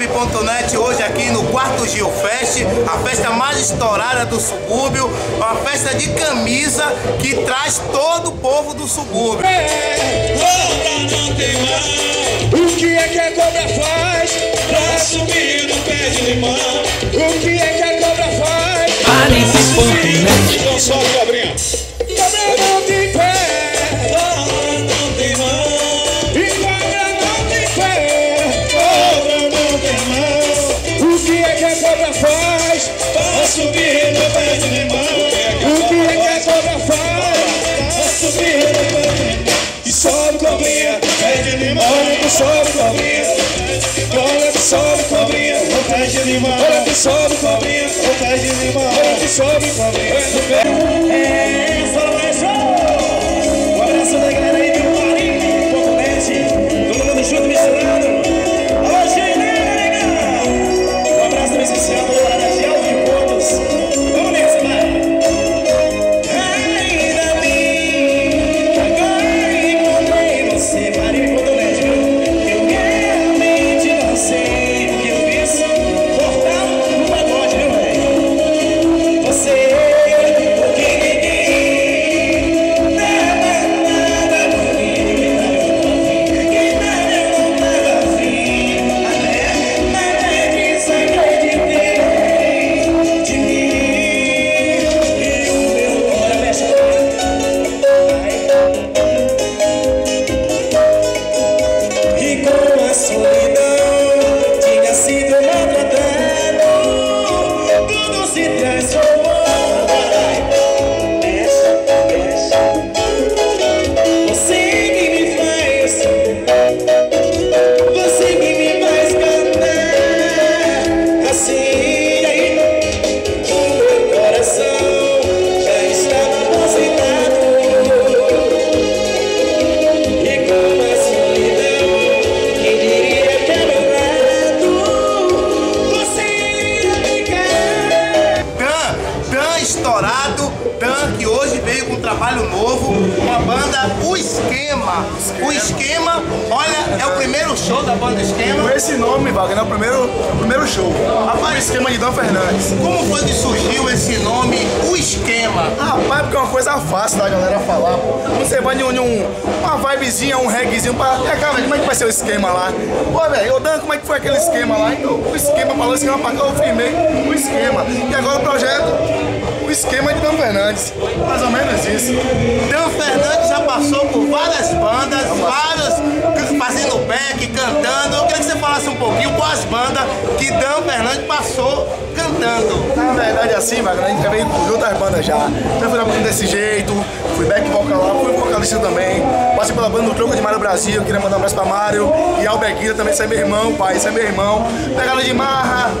Paribe.net hoje aqui no Quarto Gil Fest, a festa mais estourada do subúrbio, uma festa de camisa que traz todo o povo do subúrbio. Não. O que é que a cobra faz pra subir no pé de limão? O que é que a cobra faz? Paribe.net Então sobe, cobrinha. Cobra não tem pé. Sobe, cobrinha. Olha que sobe, cobrinha, pé de limão. Olha que sobe, cobrinha, pé de limão. Olha que sobe, cobrinha. Esquema de Dan Fernandes. Como foi que surgiu esse nome, O Esquema? Rapaz, porque é uma coisa fácil da galera falar. pô. Você vai em um, um- uma vibezinha, um reggaezinho pra. E cara, como é que vai ser o esquema lá? Pô, velho, ô Dan, como é que foi aquele esquema lá? Então, o esquema falou esquema pra cá, eu firmei o esquema. E agora o projeto, o esquema de Dan Fernandes. Mais ou menos isso. Dan Fernandes já passou por várias bandas, várias fazendo back, cantando. Eu queria que você falasse um pouquinho quais bandas que Dan Fernandes passou cantando. Na verdade, assim, a gente já veio com outras bandas já. Já fui na banda desse jeito, fui back vocal lá, fui vocalista também. Passei pela banda do Troco de Mário Brasil, queria mandar um abraço pra Mário. E Albeguira também, isso é meu irmão, pai, isso é meu irmão. Pegada de Marra,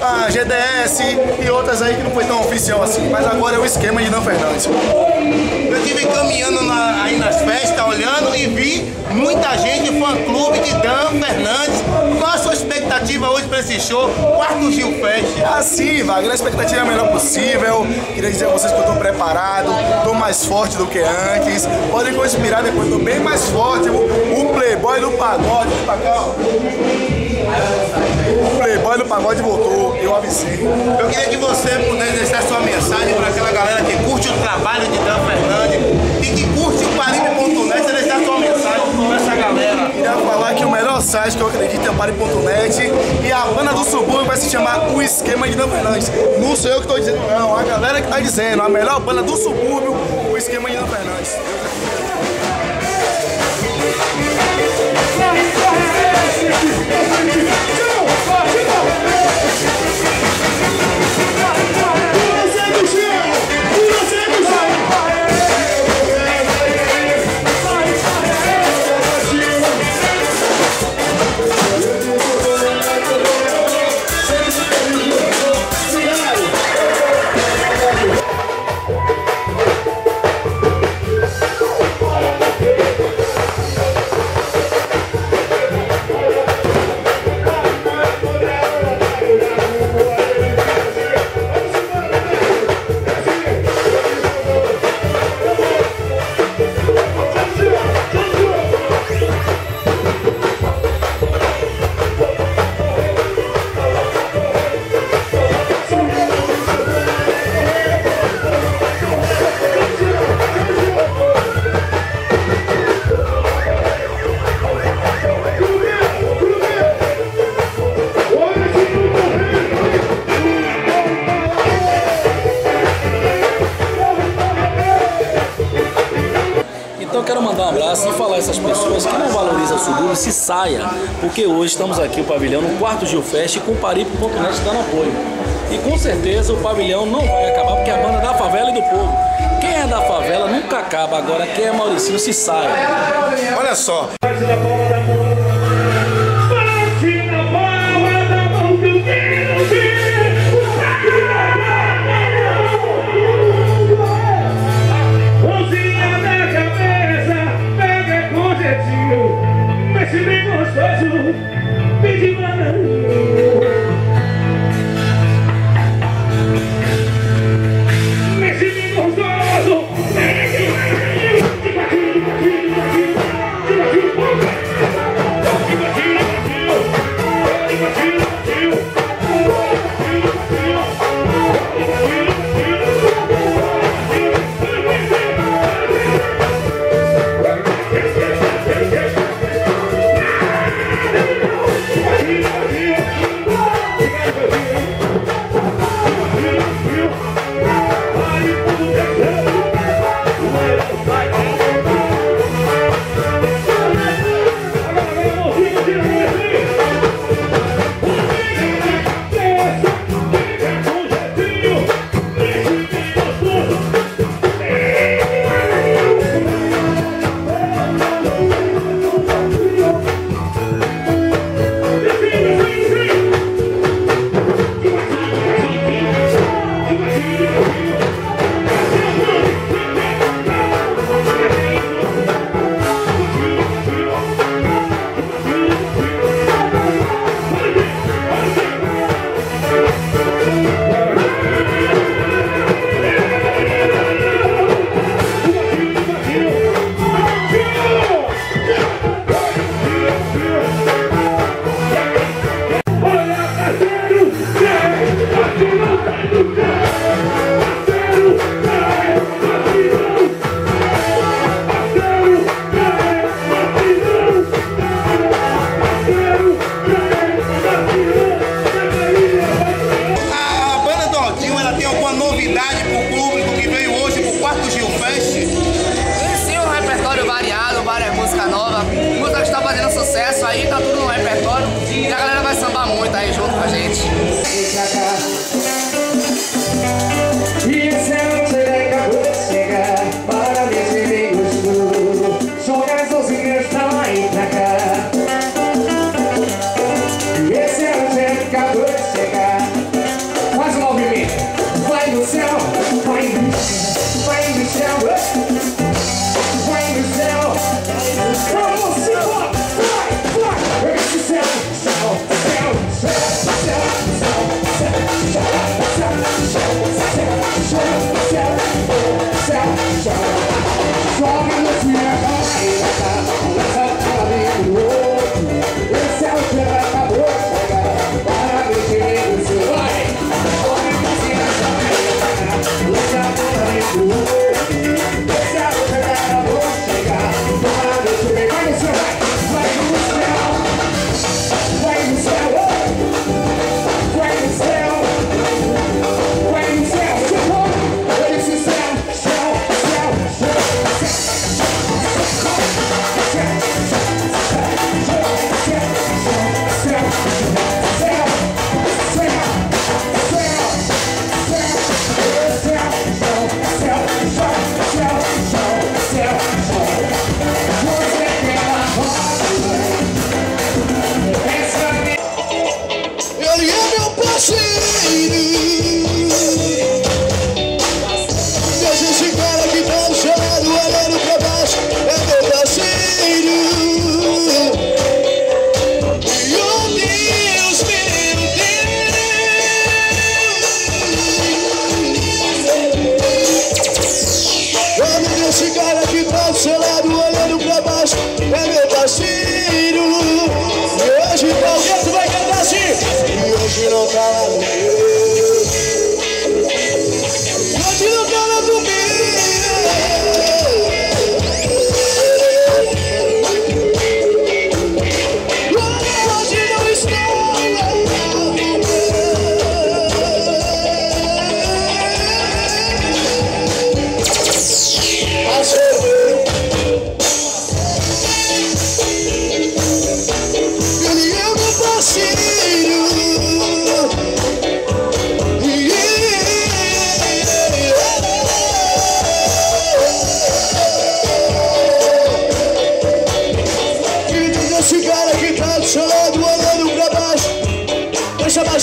a GDS e outras aí que não foi tão oficial assim. Mas agora é o esquema de Dan Fernandes. Eu estive caminhando na- aí nas festas, olhando e vi muita gente, fã-clube de Dan Fernandes. Qual a sua expectativa hoje para esse show, Quarto Gil Fest? Assim, Wagner, a expectativa é a melhor possível. Queria dizer a vocês que eu tô preparado, tô mais forte do que antes. Podem conspirar depois, tô bem mais forte. O, o playboy do pagode, pra cá, ó. Playboy do Pagode voltou, eu avisei. Eu queria que você pudesse deixar sua mensagem para aquela galera que curte o trabalho de Dan Fernandes e que curte o Paribe.net, você deixar sua mensagem para essa galera. Queria falar que o melhor site que eu acredito é o Paribe.net e a banda do subúrbio vai se chamar O Esquema de Dan Fernandes. Não sou eu que estou dizendo, não, a galera que está dizendo, a melhor banda do subúrbio, O Esquema de Dan Fernandes. abraça e falar a essas pessoas que não valorizam o subúrbio, se saia, porque hoje estamos aqui, o pavilhão, no quarto Geofest, com o Paripo.net dando apoio. E com certeza o pavilhão não vai acabar, porque a banda da favela e do povo. Quem é da favela nunca acaba, agora quem é Mauricinho se saia. Olha só. sucesso aí, tá tudo no repertório. E a galera vai sambar muito aí junto com a gente. Ooh.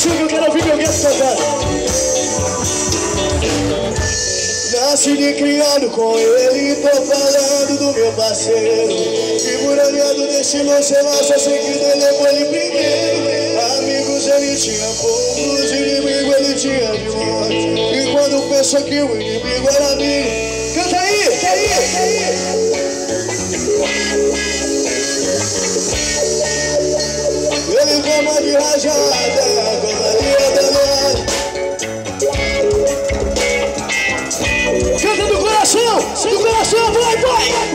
Que eu quero ouvir meu gueto. Nasci de criado com ele, tô falando do meu parceiro. Figuranhando desse você só sei que Deus levou ele primeiro. Amigos ele tinha poucos, inimigo ele tinha de monte. E quando pensa que o inimigo era amigo, canta aí, canta aí, canta aí. Ele toma de rajada, boy.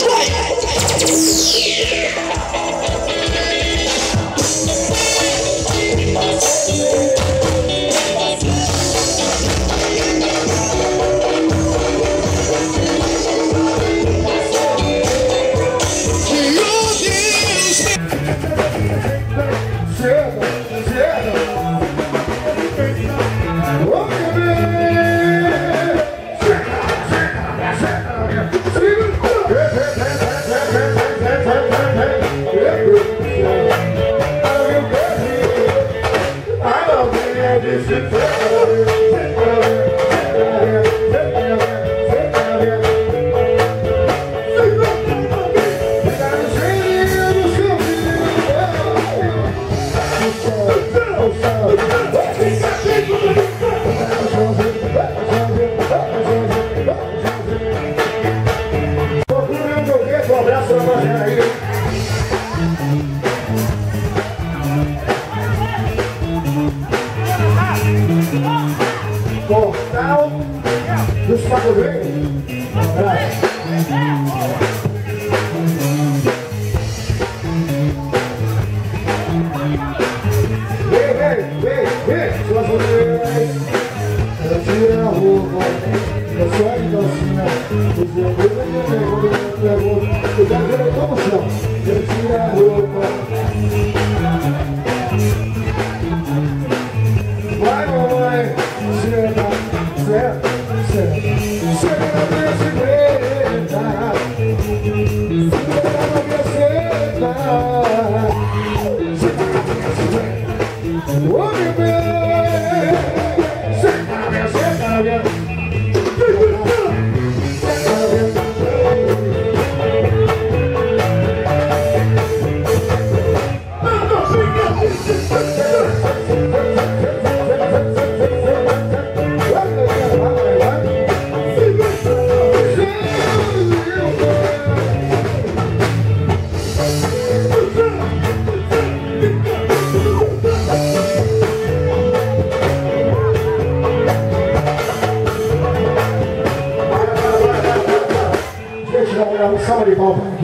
That's right, because, you know, with the women,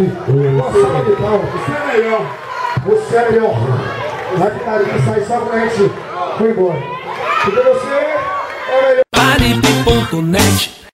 aqui. Uma salva de palmas. Você é melhor. Você é melhor. Vai ficar aqui, sai só quando a gente for embora. Porque você é melhor. Paripe.net